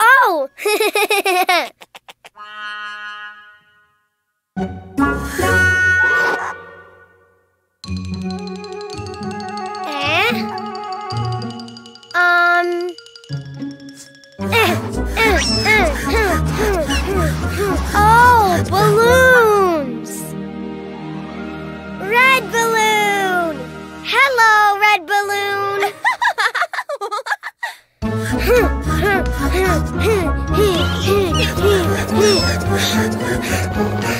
Oh! oh! We're sick.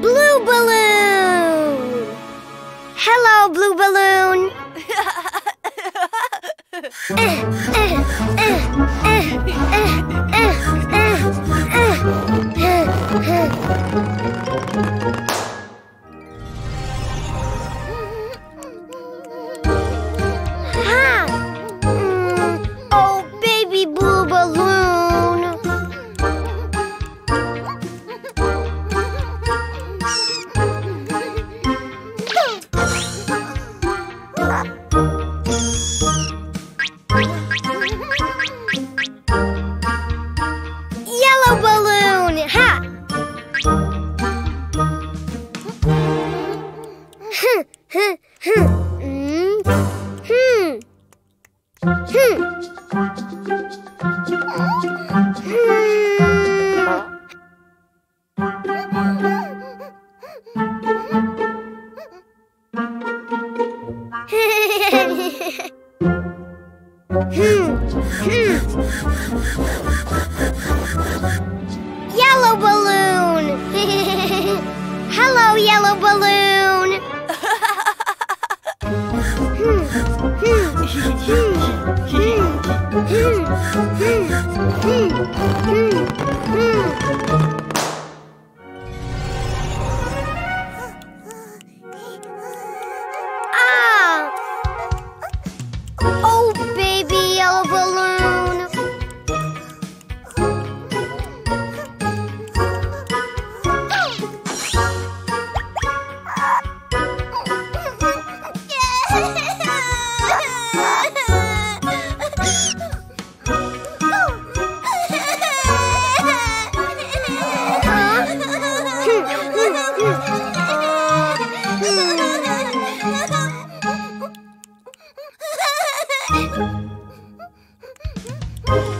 Blue balloon! Hello, Blue balloon. eh, eh, eh, Hmm. Hmm. Hmm. Yellow balloon. Hello, yellow balloon. Hmm. Oh.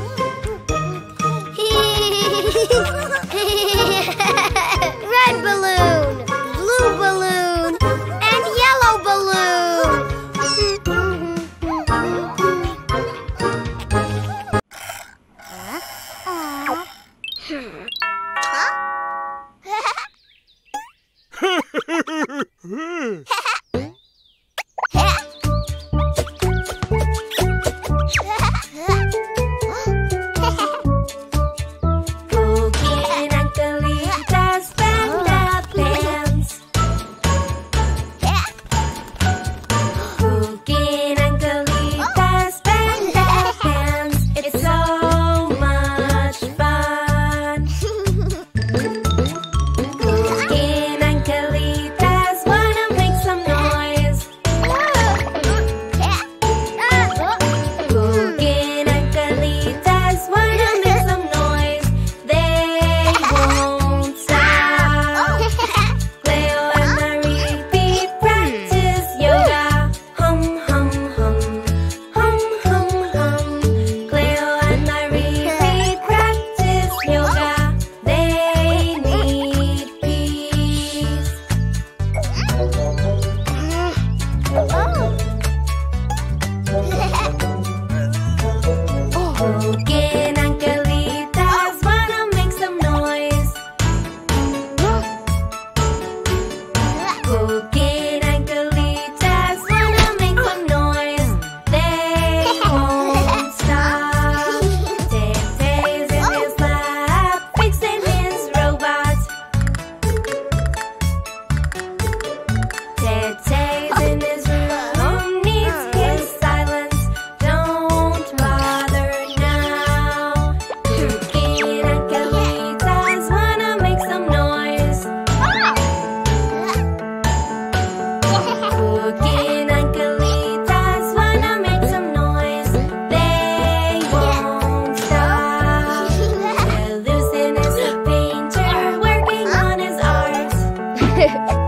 Hehehe